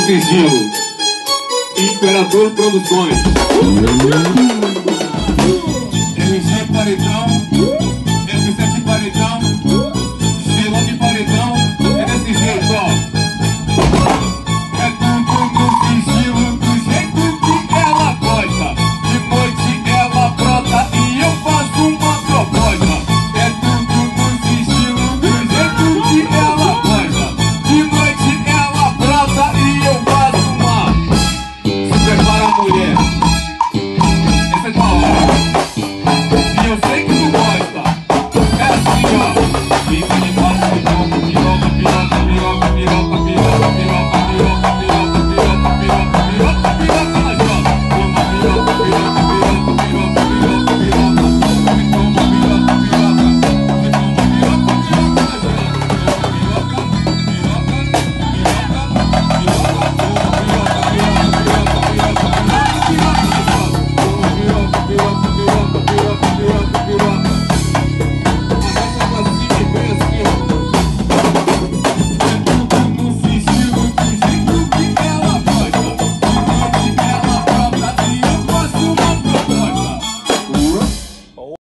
sigilo. Imperador Produções. Uhum. MC MC Paredão.